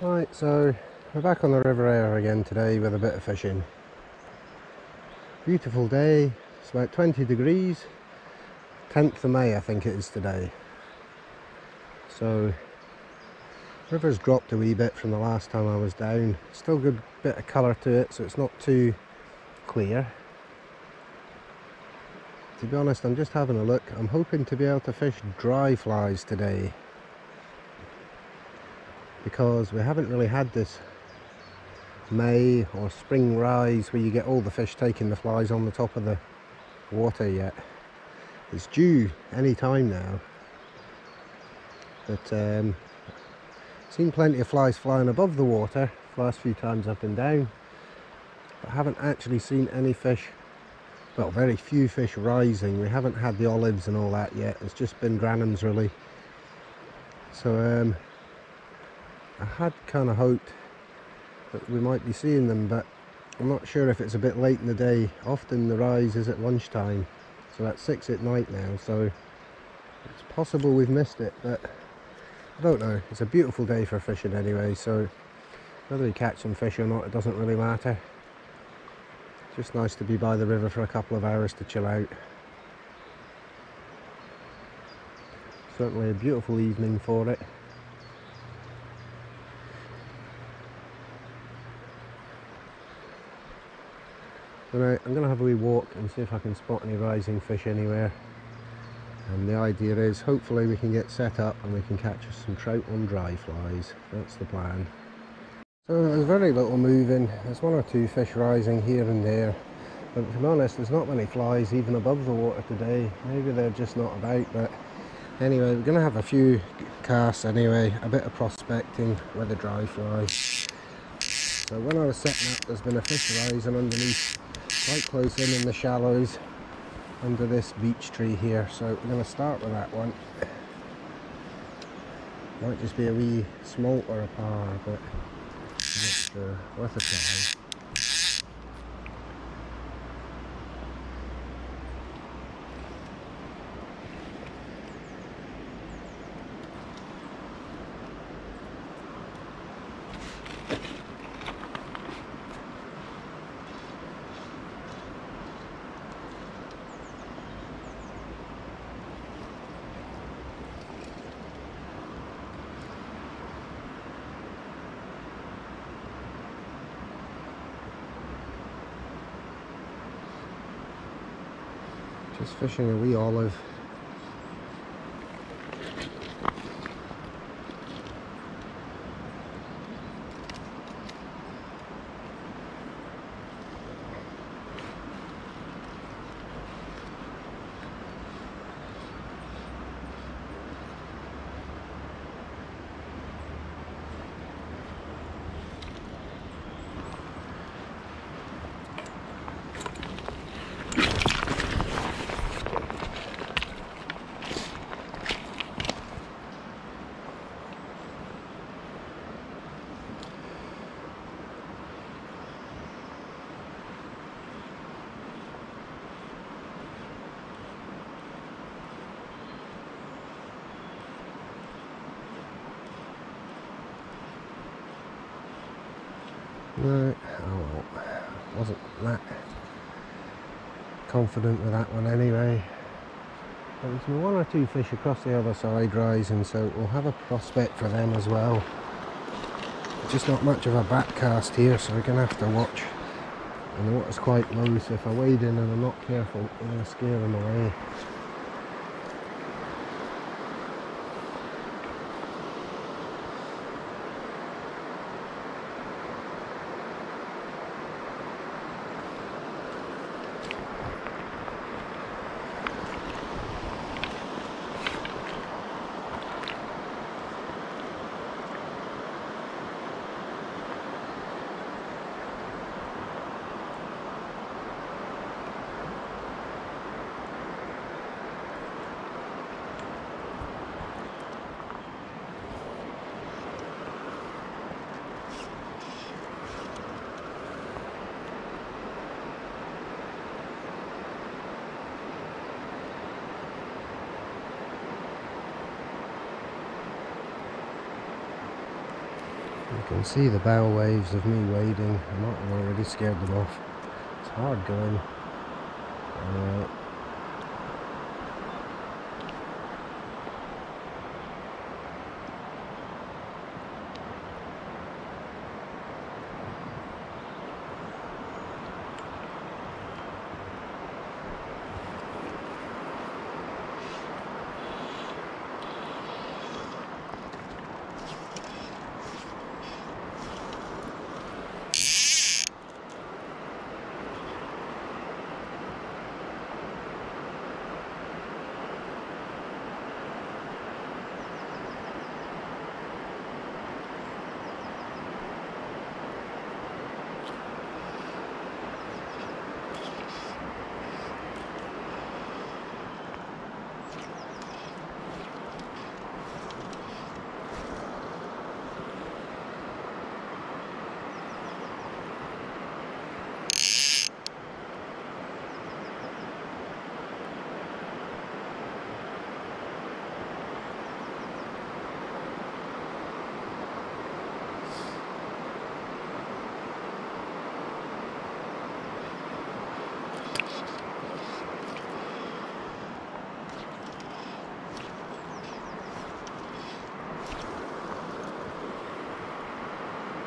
Right, so we're back on the River Ayr again today with a bit of fishing. Beautiful day, it's about 20 degrees, 10th of May I think it is today. So, river's dropped a wee bit from the last time I was down. Still good bit of colour to it, so it's not too clear. To be honest, I'm just having a look. I'm hoping to be able to fish dry flies today because we haven't really had this May or spring rise where you get all the fish taking the flies on the top of the water yet. It's due any time now. But um, seen plenty of flies flying above the water the last few times I've been down. But haven't actually seen any fish, well very few fish rising. We haven't had the olives and all that yet. It's just been grannoms really. So um, I had kind of hoped that we might be seeing them but I'm not sure if it's a bit late in the day. Often the rise is at lunchtime so that's six at night now so it's possible we've missed it but I don't know. It's a beautiful day for fishing anyway so whether we catch some fish or not it doesn't really matter. Just nice to be by the river for a couple of hours to chill out. Certainly a beautiful evening for it Right, I'm going to have a wee walk and see if I can spot any rising fish anywhere. And the idea is hopefully we can get set up and we can catch some trout on dry flies. That's the plan. So there's very little moving. There's one or two fish rising here and there. But to be honest, there's not many flies even above the water today. Maybe they're just not about. But anyway, we're going to have a few casts anyway. A bit of prospecting with a dry fly. So when I was setting up, there's been a fish rising underneath quite close in in the shallows under this beech tree here. So we're going to start with that one. Might just be a wee smolt or a parr but sure uh, worth a try Just fishing a wee olive. No, oh well, wasn't that confident with that one anyway. There's one or two fish across the other side rising, so we'll have a prospect for them as well. Just not much of a back cast here, so we're going to have to watch. And the water's quite low, so if I wade in and I'm not careful, I'm going to scare them away. You can see the bow waves of me wading. Might have already scared them off. It's hard going. Uh,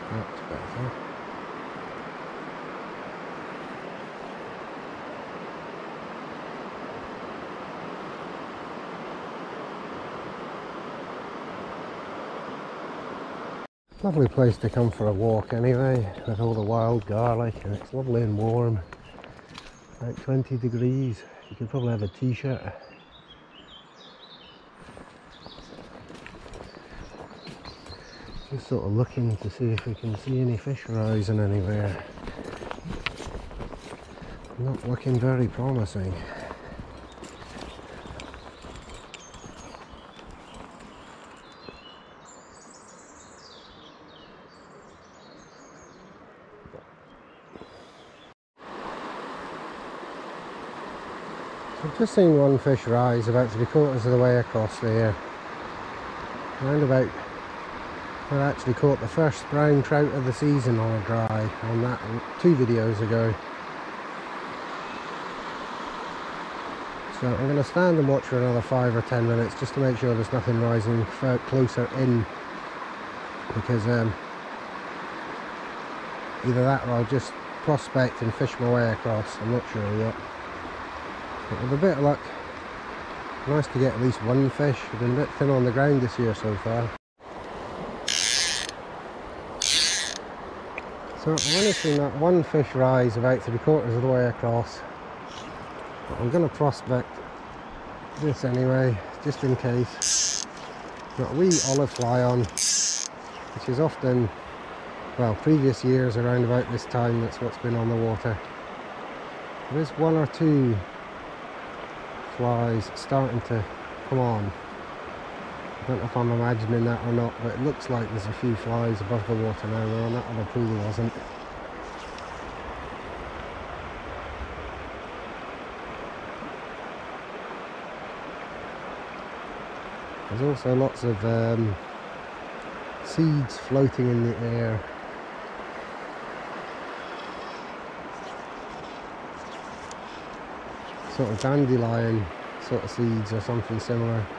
That's better. Lovely place to come for a walk anyway, with all the wild garlic and it's lovely and warm. About 20 degrees. You could probably have a t-shirt. Just sort of looking to see if we can see any fish rising anywhere. Not looking very promising. Just seen one fish rise about three quarters of the way across there. Round about I actually caught the first brown trout of the season on a dry on that two videos ago. So I'm going to stand and watch for another five or ten minutes just to make sure there's nothing rising closer in because um, either that or I'll just prospect and fish my way across, I'm not sure yet. But with a bit of luck, nice to get at least one fish. We've been a bit thin on the ground this year so far. So I've only seen that one fish rise about three quarters of the way across. But I'm going to prospect this anyway, just in case. Got a wee olive fly on, which is often, well, previous years around about this time, that's what's been on the water. There's one or two flies starting to come on. I don't know if I'm imagining that or not, but it looks like there's a few flies above the water now, where on that other pool wasn't. There's also lots of um, seeds floating in the air. Sort of dandelion sort of seeds or something similar.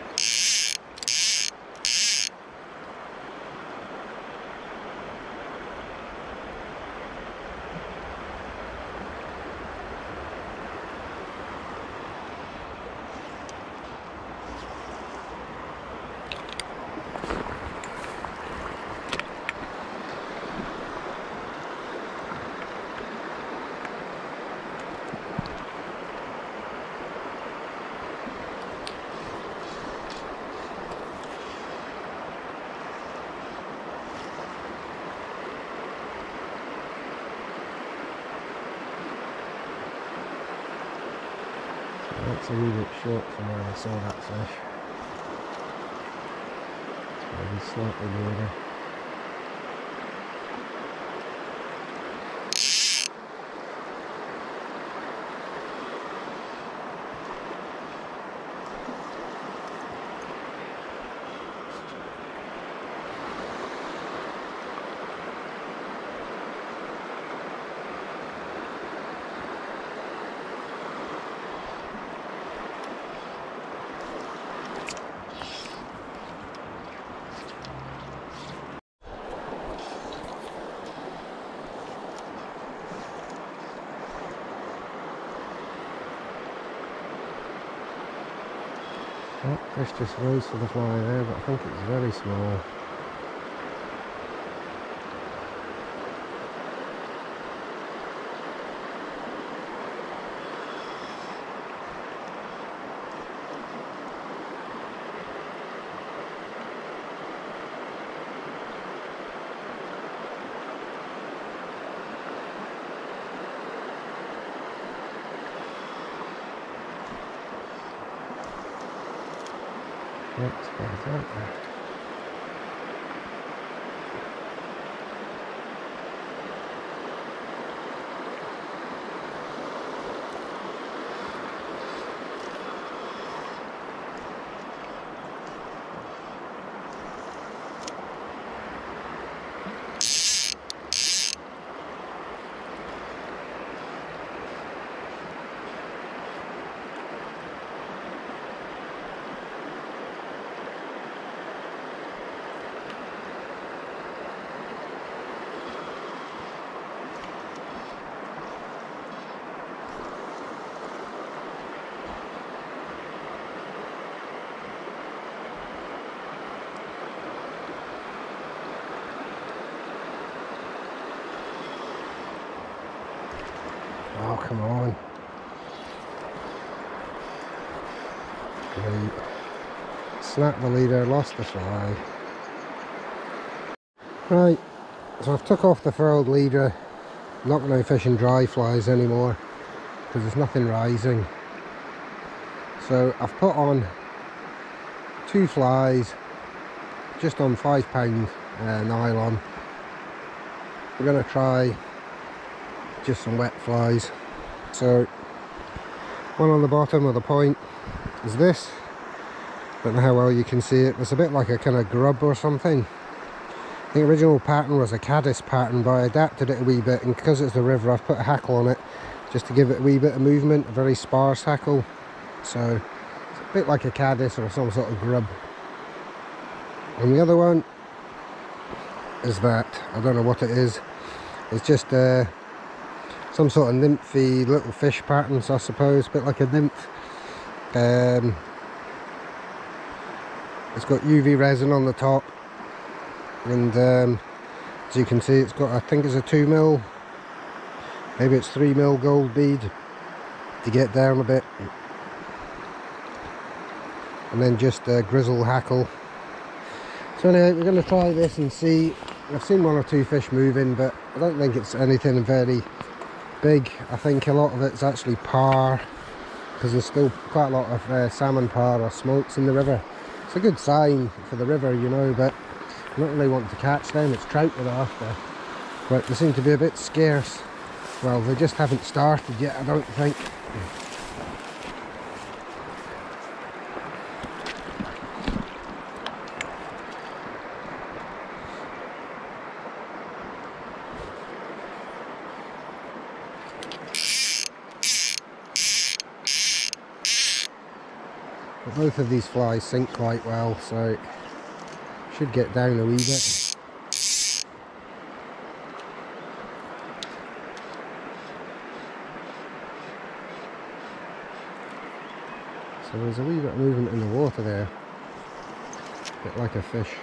That's a wee bit short from where I saw that fish. it's slightly wider. Oh, Fish just rose for the fly there, but I think it's very small. That's about it. Oh, come on. Great. Snap the leader, lost the fly. Right, so I've took off the furled leader. not going to be fishing dry flies anymore because there's nothing rising. So I've put on two flies just on five pound uh, nylon. We're going to try just some wet flies so one on the bottom of the point is this. Don't know how well you can see it. It's a bit like a kind of grub or something. The original pattern was a caddis pattern but I adapted it a wee bit and because it's the river I've put a hackle on it just to give it a wee bit of movement a very sparse hackle. So it's a bit like a caddis or some sort of grub. And the other one is that. I don't know what it is. It's just uh, some sort of nymphy little fish patterns I suppose, a bit like a nymph. Um, it's got UV resin on the top and um, as you can see it's got I think it's a 2 mil maybe it's 3 mil gold bead to get down a bit. And then just a grizzle hackle. So anyway we're going to try this and see. I've seen one or two fish moving but I don't think it's anything very big. I think a lot of it's actually parr because there's still quite a lot of uh, salmon parr or smolts in the river. It's a good sign for the river, you know, but I don't really want to catch them. It's trout we're after. But they seem to be a bit scarce. Well, they just haven't started yet, I don't think. But both of these flies sink quite well, so should get down a wee bit. So there's a wee bit of movement in the water there, a bit like a fish.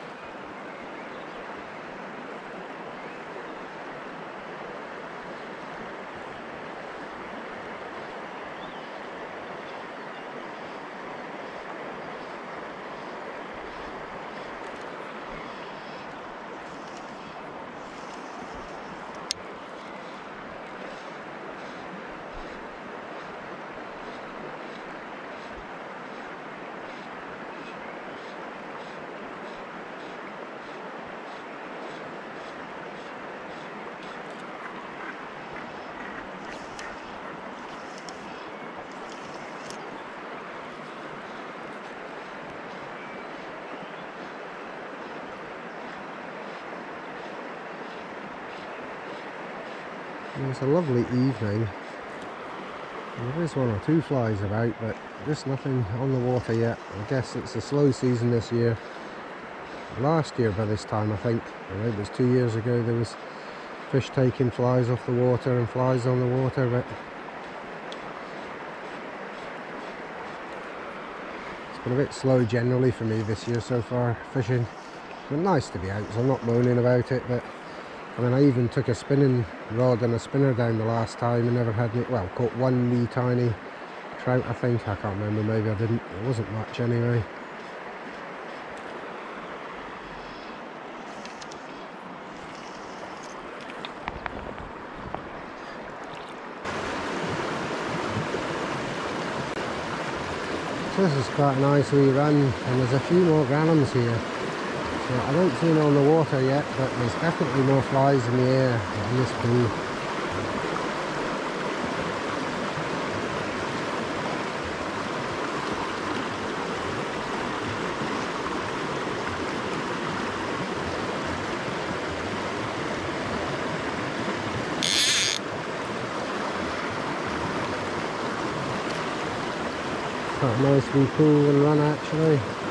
It's a lovely evening. There is one or two flies about, but just nothing on the water yet. I guess it's a slow season this year. Last year by this time, I think, or it was two years ago, there was fish taking flies off the water and flies on the water, but it's been a bit slow generally for me this year so far fishing. It's been nice to be out, so I'm not moaning about it, but I mean, I even took a spinning rod and a spinner down the last time and never had any, well, caught one wee tiny trout, I think. I can't remember, maybe I didn't. It wasn't much anyway. this is quite a nice wee run and there's a few more grannoms here I don't see them on the water yet but there's definitely more flies in the air in this a nice wee pool and run actually.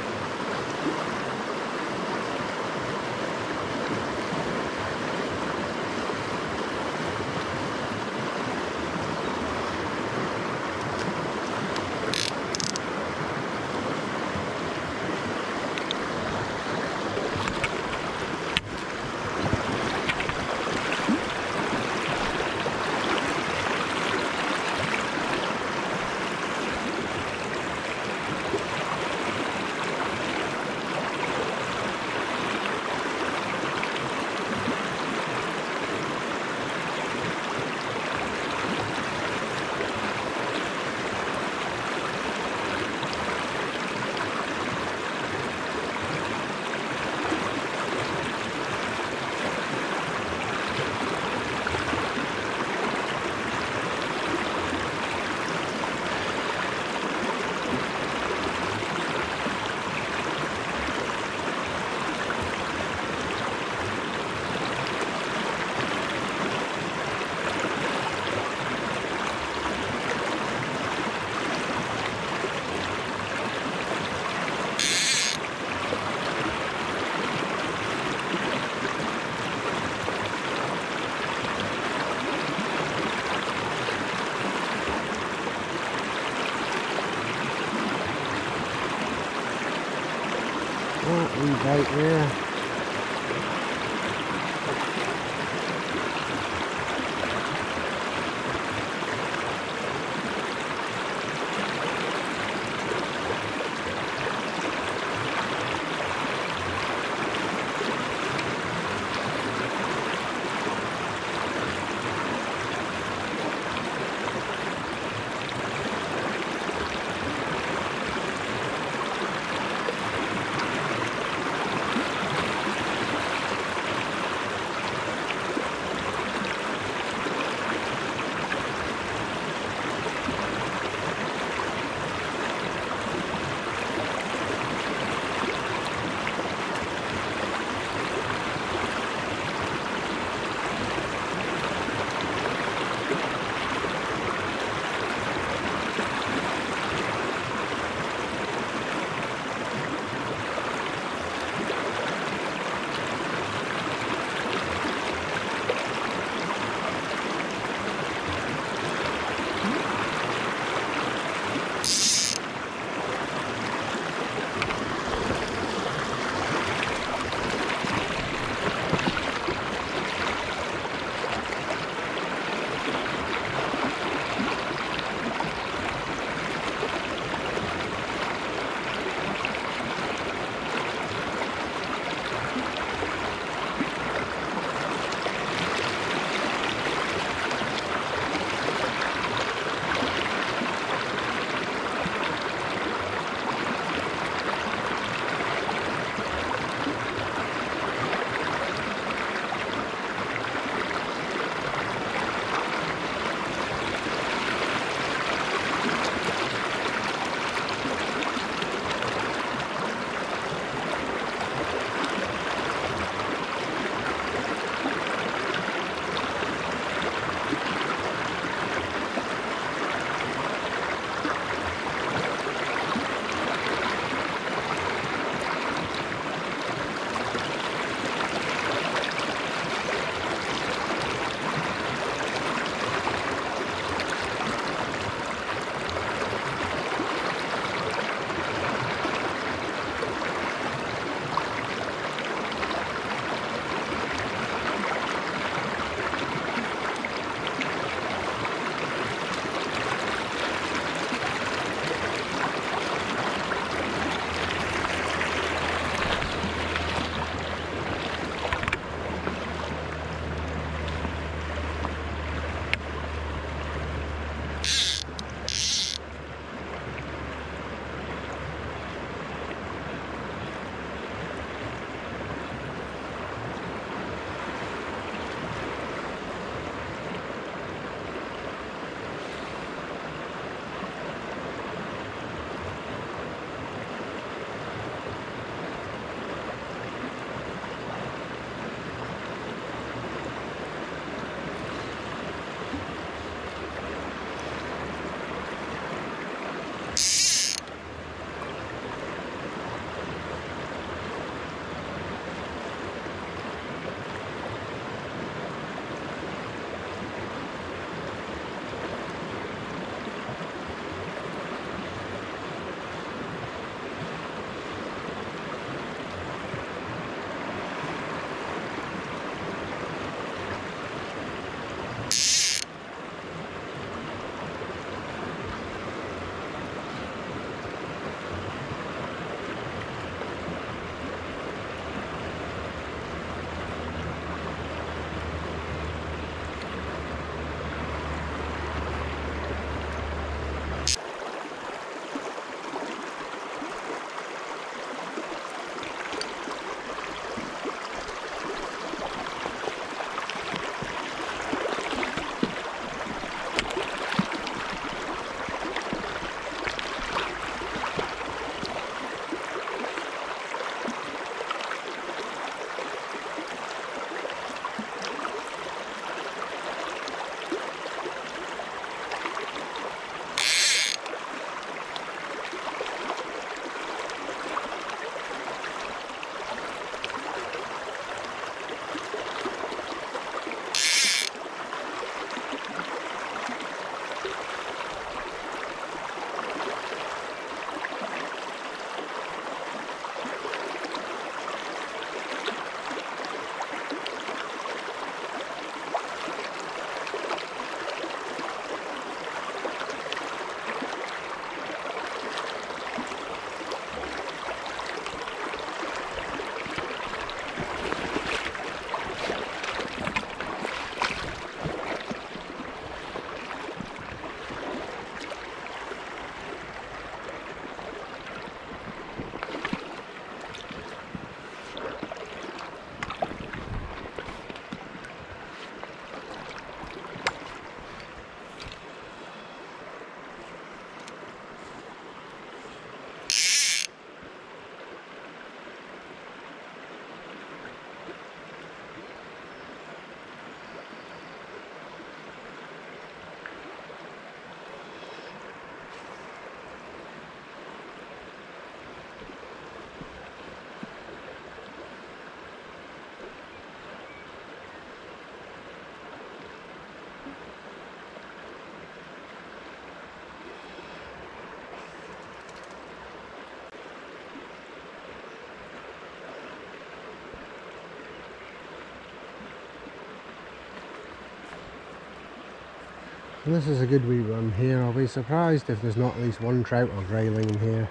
And this is a good wee run here. I'll be surprised if there's not at least one trout or grayling in here.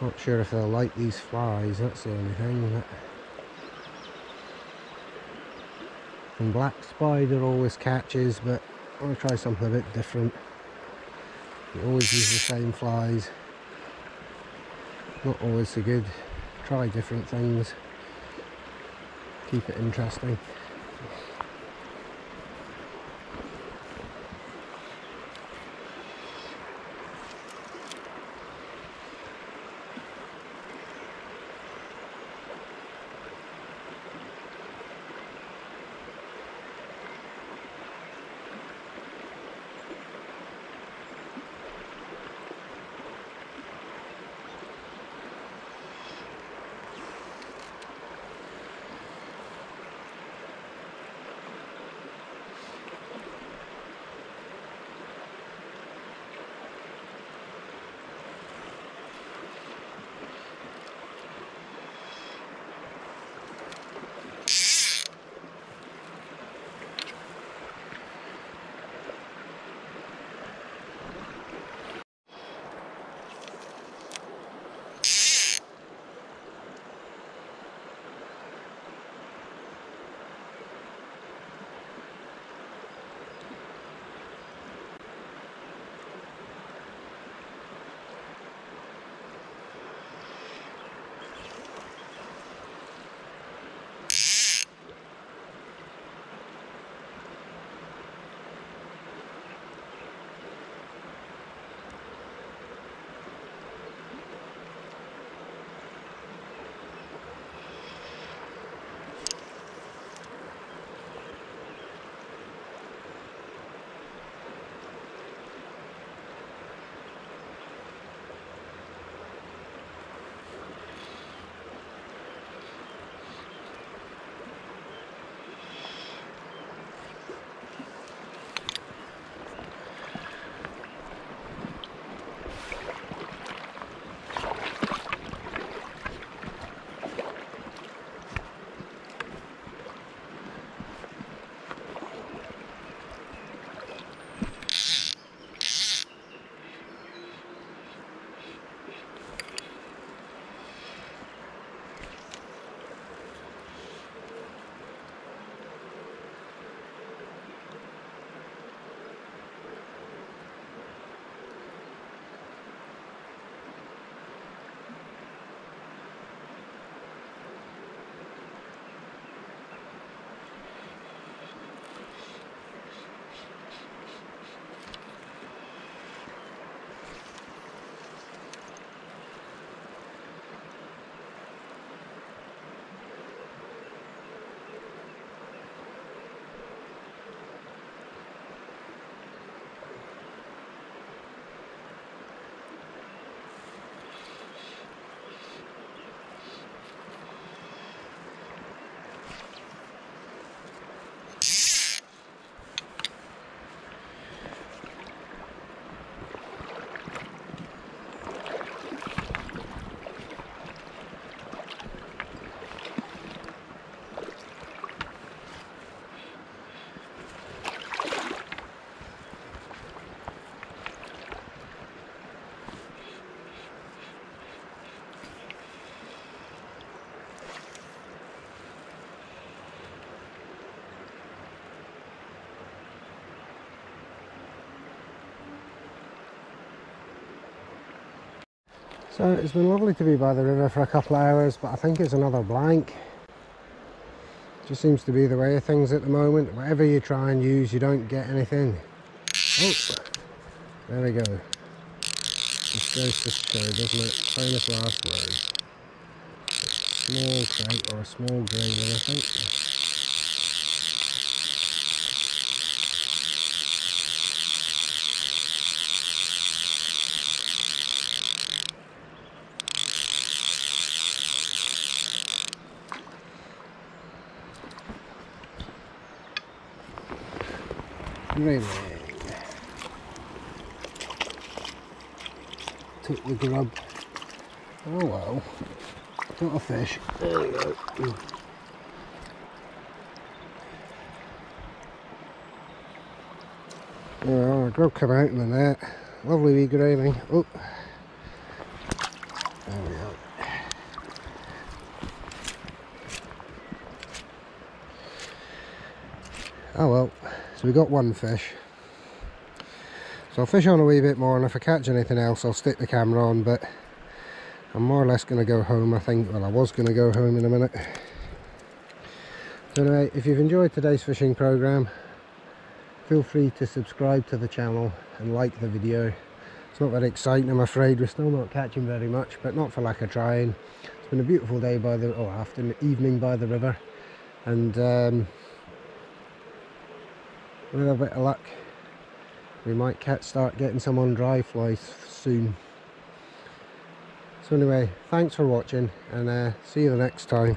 Not sure if they'll like these flies, that's the only thing. But... And black spider always catches, but I want to try something a bit different. You always use the same flies. Not always so good. Try different things. Keep it interesting. So it's been lovely to be by the river for a couple of hours, but I think it's another blank. Just seems to be the way of things at the moment. Whatever you try and use, you don't get anything. Oh, there we go. This goes to show, doesn't it? Famous last words. A small crate or a small grayling, I think. grilling. Took the grub. Oh well. Not a fish. There we go. Yeah, grub come out in the net. Lovely wee grayling. Oh. So we got one fish. So I'll fish on a wee bit more and if I catch anything else I'll stick the camera on but I'm more or less going to go home I think. Well I was going to go home in a minute. So anyway, if you've enjoyed today's fishing program feel free to subscribe to the channel and like the video. It's not very exciting I'm afraid, we're still not catching very much but not for lack of trying. It's been a beautiful day by the, or afternoon, evening by the river and um, with a bit of luck we might catch, start getting some on dry flies soon. So anyway thanks for watching and uh, see you the next time